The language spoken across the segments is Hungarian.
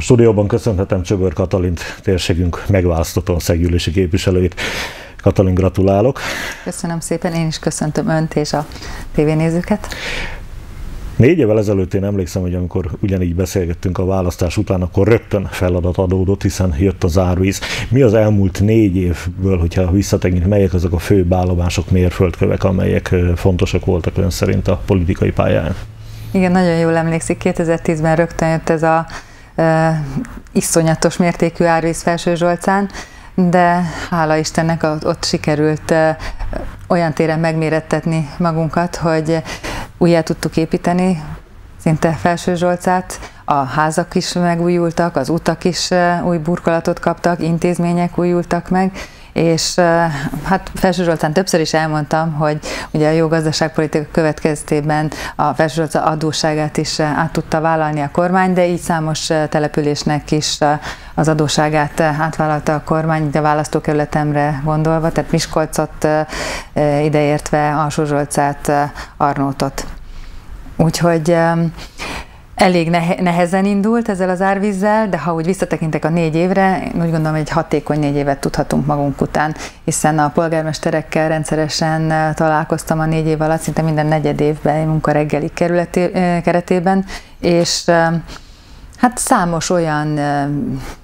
A stúdióban köszönhetem Csöbör Katalint, térségünk megválasztott országgyűlési képviselőit. Katalin, gratulálok. Köszönöm szépen, én is köszöntöm Önt és a tévénézőket. Négy évvel ezelőtt én emlékszem, hogy amikor ugyanígy beszélgettünk a választás után, akkor rögtön feladat adódott, hiszen jött az árvíz. Mi az elmúlt négy évből, hogyha visszatekint, melyek azok a fő állomások, mérföldkövek, amelyek fontosak voltak ön szerint a politikai pályán? Igen, nagyon jól emlékszik, 2010-ben rögtön jött ez a iszonyatos mértékű árvíz Felső Zsolcán, de hála Istennek ott sikerült olyan téren megmérettetni magunkat, hogy újjá tudtuk építeni szinte Felső Zsolcát, a házak is megújultak, az utak is új burkolatot kaptak, intézmények újultak meg, és hát Felső Zsoltán többször is elmondtam, hogy ugye a jó gazdaságpolitika következtében a Felső Zsoltán adósságát is át tudta vállalni a kormány, de így számos településnek is az adósságát átvállalta a kormány, de a választókerületemre gondolva, tehát Miskolcot ideértve, Alsó-Zsolcát, Arnótot. Úgyhogy elég nehezen indult ezzel az árvízzel, de ha úgy visszatekintek a négy évre, én úgy gondolom, egy hatékony négy évet tudhatunk magunk után, hiszen a polgármesterekkel rendszeresen találkoztam a négy év alatt, szinte minden negyed évben munkareggeli keretében, és hát számos olyan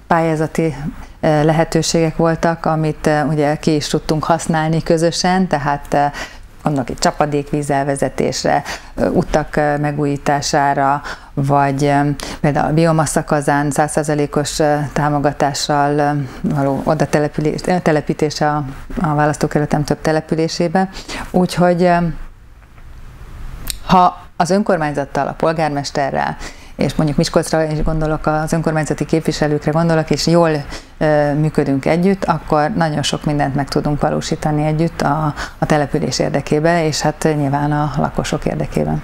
pályázati lehetőségek voltak, amit ugye ki is tudtunk használni közösen, tehát annak egy csapadékvíz elvezetésre, utak megújítására, vagy például a biomassa kazán 100%-os támogatással való oda telepítése a, a választókerületem több településébe. Úgyhogy ha az önkormányzattal, a polgármesterrel és mondjuk Miskolcra is gondolok, az önkormányzati képviselőkre gondolok, és jól működünk együtt, akkor nagyon sok mindent meg tudunk valósítani együtt a, a település érdekében, és hát nyilván a lakosok érdekében.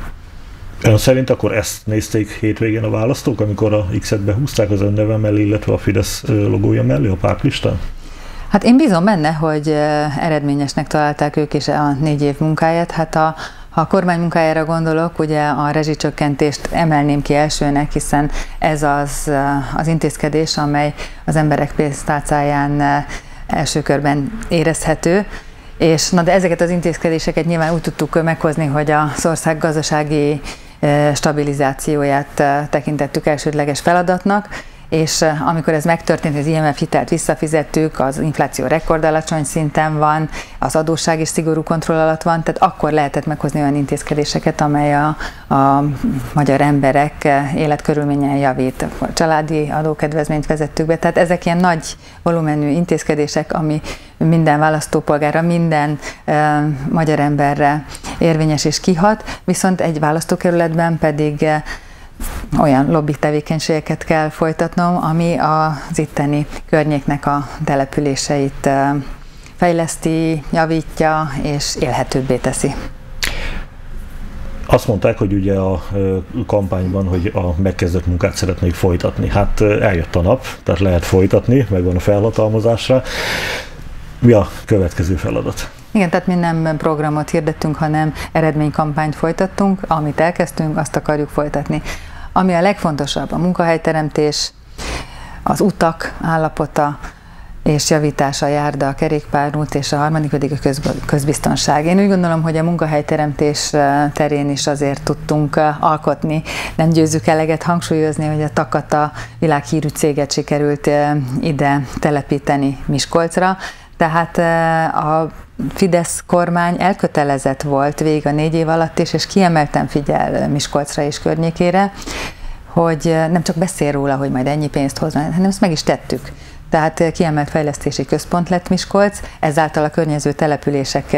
Ön szerint akkor ezt nézték hétvégén a választók, amikor a X-et behúzták az önneve mellé, illetve a Fidesz logója mellé a pártlistán? Hát én bízom benne, hogy eredményesnek találták ők is a négy év munkáját. Hát a, ha a kormány munkájára gondolok, ugye a rezsicsökkentést emelném ki elsőnek, hiszen ez az, az intézkedés, amely az emberek pénztárcáján első körben érezhető, és na de ezeket az intézkedéseket nyilván úgy tudtuk meghozni, hogy az ország gazdasági stabilizációját tekintettük elsődleges feladatnak, és eh, amikor ez megtörtént, az IMF hitelt visszafizettük, az infláció rekord alacsony szinten van, az adósság is szigorú kontroll alatt van, tehát akkor lehetett meghozni olyan intézkedéseket, amely a, a magyar emberek eh, életkörülményen javít. A családi adókedvezményt vezettük be, tehát ezek ilyen nagy volumenű intézkedések, ami minden választópolgára, minden e, magyar emberre érvényes és kihat, viszont egy választókerületben pedig olyan lobby tevékenységeket kell folytatnom, ami az itteni környéknek a településeit fejleszti, javítja és élhetőbbé teszi. Azt mondták, hogy ugye a kampányban, hogy a megkezdett munkát szeretnék folytatni. Hát eljött a nap, tehát lehet folytatni, megvan a felhatalmazásra. Mi a következő feladat? Igen, tehát mi nem programot hirdettünk, hanem eredménykampányt folytattunk, amit elkezdtünk, azt akarjuk folytatni. Ami a legfontosabb, a munkahelyteremtés, az utak állapota, és javítása járda a kerékpárút, és a harmadik pedig a közbiztonság. Én úgy gondolom, hogy a munkahelyteremtés terén is azért tudtunk alkotni. Nem győzzük eleget hangsúlyozni, hogy a Takata világhírű céget sikerült ide telepíteni Miskolcra, tehát a Fidesz kormány elkötelezett volt végig a négy év alatt is, és kiemelten figyel Miskolcra és környékére, hogy nem csak beszél róla, hogy majd ennyi pénzt hoz, hanem ezt meg is tettük. Tehát kiemelt fejlesztési központ lett Miskolc, ezáltal a környező települések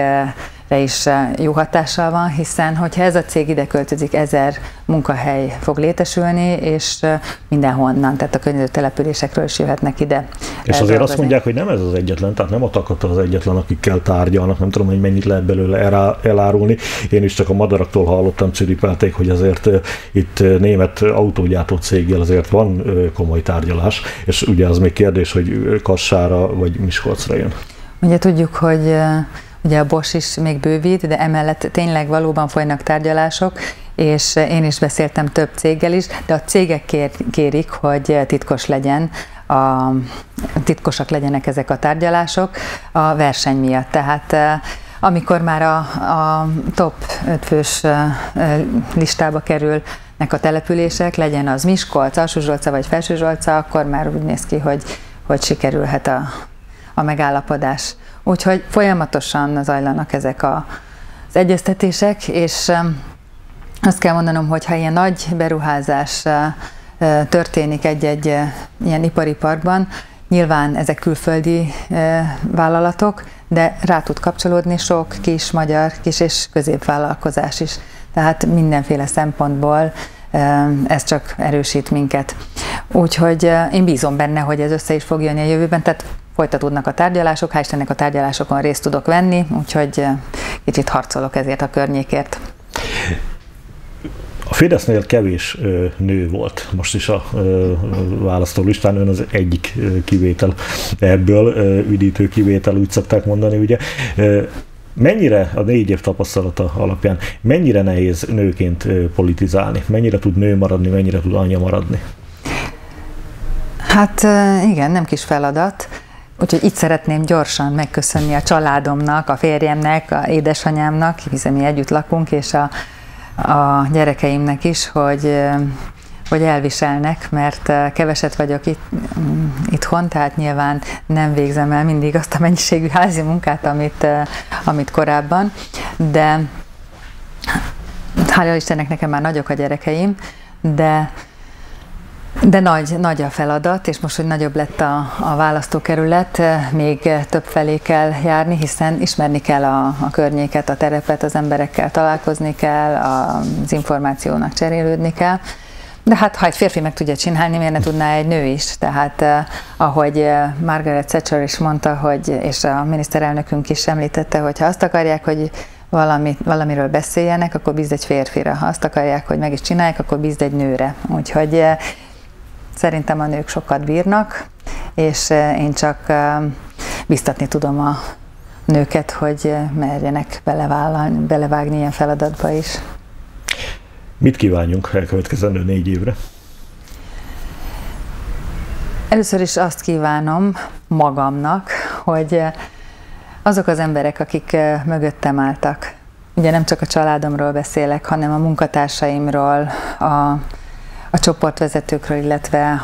is jó hatással van, hiszen hogyha ez a cég ide költözik, ezer munkahely fog létesülni, és mindenhonnan, tehát a környező településekről is jöhetnek ide. És azért azt mondják, hogy nem ez az egyetlen, tehát nem a takata az egyetlen, akikkel tárgyalnak, nem tudom, hogy mennyit lehet belőle elárulni. Én is csak a madaraktól hallottam, ciripelték, hogy azért itt német autógyártó céggel azért van komoly tárgyalás, és ugye az még kérdés, hogy Kassára vagy Miskolcra jön. Ugye tudjuk, hogy ugye a Bosch is még bővít, de emellett tényleg valóban folynak tárgyalások, és én is beszéltem több céggel is, de a cégek kér, kérik, hogy titkos legyen a, titkosak legyenek ezek a tárgyalások a verseny miatt. Tehát amikor már a, a top 5 fős listába kerül a települések, legyen az Miskolc, Alsó-Zsolca vagy Felső-Zsolca, akkor már úgy néz ki, hogy, hogy sikerülhet a, a megállapodás. Úgyhogy folyamatosan zajlanak ezek a, az egyeztetések, és azt kell mondanom, hogy ha ilyen nagy beruházás történik egy-egy ilyen ipari parkban, nyilván ezek külföldi vállalatok, de rá tud kapcsolódni sok kis magyar kis és középvállalkozás is. Tehát mindenféle szempontból ez csak erősít minket. Úgyhogy én bízom benne, hogy ez össze is fog jönni a jövőben, tehát folytatódnak a tárgyalások, hál' Istennek a tárgyalásokon részt tudok venni, úgyhogy kicsit harcolok ezért a környékért. A Fidesznél kevés nő volt, most is a választólistán ön az egyik kivétel ebből, üdítő kivétel, úgy szokták mondani, ugye. Mennyire a négy év tapasztalata alapján, mennyire nehéz nőként politizálni? Mennyire tud nő maradni, mennyire tud anya maradni? Hát igen, nem kis feladat. Úgyhogy itt szeretném gyorsan megköszönni a családomnak, a férjemnek, a édesanyámnak, hiszen mi együtt lakunk, és a a gyerekeimnek is, hogy hogy elviselnek, mert keveset vagyok itt, mm, itthon, tehát nyilván nem végzem el mindig azt a mennyiségű házi munkát, amit, amit korábban, de hála Istennek nekem már nagyok a gyerekeim, de de nagy, nagy a feladat, és most, hogy nagyobb lett a, a választókerület, még több felé kell járni, hiszen ismerni kell a, a környéket, a terepet, az emberekkel találkozni kell, az információnak cserélődni kell. De hát, ha egy férfi meg tudja csinálni, miért ne tudná egy nő is? Tehát, eh, ahogy eh, Margaret Thatcher is mondta, hogy, és a miniszterelnökünk is említette, hogy ha azt akarják, hogy valami, valamiről beszéljenek, akkor bízd egy férfira. Ha azt akarják, hogy meg is csinálják, akkor bízd egy nőre. Úgyhogy eh, Szerintem a nők sokat bírnak, és én csak biztatni tudom a nőket, hogy merjenek belevágni ilyen feladatba is. Mit kívánjunk elkövetkezendő négy évre? Először is azt kívánom magamnak, hogy azok az emberek, akik mögöttem álltak, ugye nem csak a családomról beszélek, hanem a munkatársaimról, a a csoportvezetőkről, illetve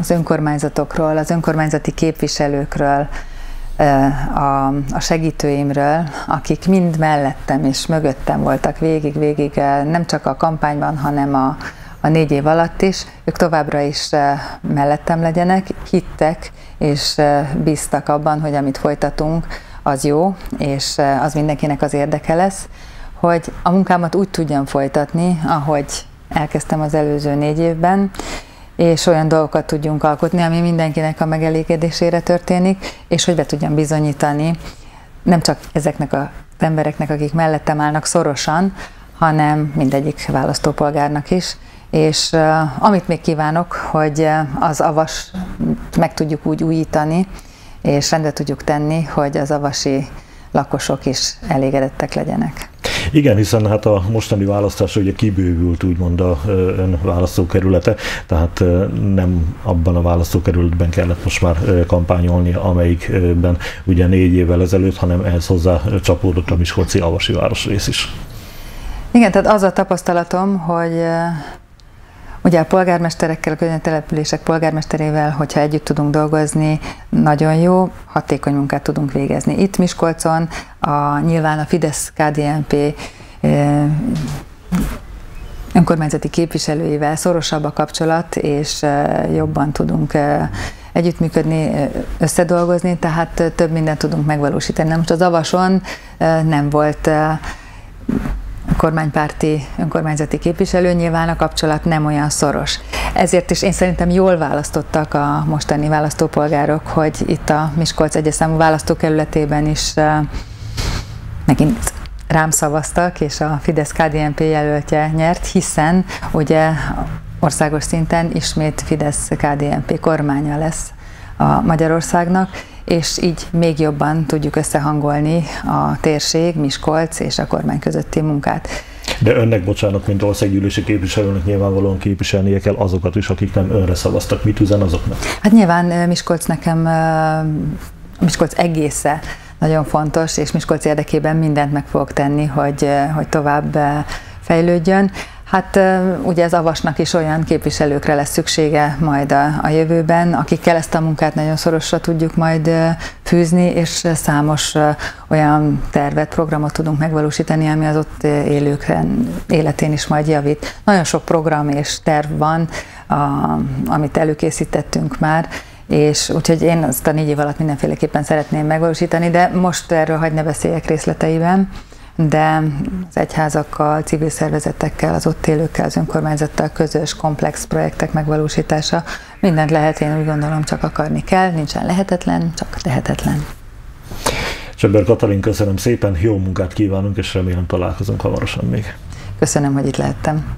az önkormányzatokról, az önkormányzati képviselőkről, a, a segítőimről, akik mind mellettem és mögöttem voltak végig-végig, nem csak a kampányban, hanem a, a négy év alatt is, ők továbbra is mellettem legyenek, hittek és bíztak abban, hogy amit folytatunk, az jó, és az mindenkinek az érdeke lesz, hogy a munkámat úgy tudjam folytatni, ahogy elkezdtem az előző négy évben, és olyan dolgokat tudjunk alkotni, ami mindenkinek a megelégedésére történik, és hogy be tudjam bizonyítani nem csak ezeknek az embereknek, akik mellettem állnak szorosan, hanem mindegyik választópolgárnak is. És uh, amit még kívánok, hogy az avas meg tudjuk úgy újítani, és rendbe tudjuk tenni, hogy az avasi lakosok is elégedettek legyenek. Igen, hiszen hát a mostani választásra ugye kibővült úgymond a ön választókerülete, tehát nem abban a választókerületben kellett most már kampányolni, amelyikben ugye négy évvel ezelőtt, hanem ehhez hozzá csapódott a Miskolci Avasi városrész is. Igen, tehát az a tapasztalatom, hogy Ugye a polgármesterekkel, a környetelepülések polgármesterével, hogyha együtt tudunk dolgozni, nagyon jó, hatékony munkát tudunk végezni. Itt Miskolcon a, nyilván a Fidesz-KDNP önkormányzati képviselőivel szorosabb a kapcsolat, és jobban tudunk együttműködni, összedolgozni, tehát több mindent tudunk megvalósítani. Most az Avason nem volt kormánypárti önkormányzati képviselő, nyilván a kapcsolat nem olyan szoros. Ezért is én szerintem jól választottak a mostani választópolgárok, hogy itt a Miskolc egyes választókerületében is megint rám szavaztak, és a Fidesz-KDNP jelöltje nyert, hiszen ugye országos szinten ismét Fidesz-KDNP kormánya lesz a Magyarországnak, és így még jobban tudjuk összehangolni a térség, Miskolc és a kormány közötti munkát. De önnek, bocsánat, mint országgyűlési képviselőnek nyilvánvalóan képviselnie kell azokat is, akik nem önre szavaztak. Mit üzen azoknak? Hát nyilván Miskolc nekem, Miskolc egésze nagyon fontos, és Miskolc érdekében mindent meg fogok tenni, hogy, hogy tovább fejlődjön. Hát ugye az avasnak is olyan képviselőkre lesz szüksége majd a, a jövőben, akikkel ezt a munkát nagyon szorosra tudjuk majd fűzni, és számos olyan tervet, programot tudunk megvalósítani, ami az ott élők életén is majd javít. Nagyon sok program és terv van, a, amit előkészítettünk már, és úgyhogy én azt a négy év alatt mindenféleképpen szeretném megvalósítani, de most erről hagyj ne beszéljek részleteiben de az egyházakkal, civil szervezetekkel, az ott élőkkel, az önkormányzattal közös, komplex projektek megvalósítása, mindent lehet, én úgy gondolom, csak akarni kell, nincsen lehetetlen, csak tehetetlen. Csöbber Katalin, köszönöm szépen, jó munkát kívánunk, és remélem találkozunk hamarosan még. Köszönöm, hogy itt lehettem.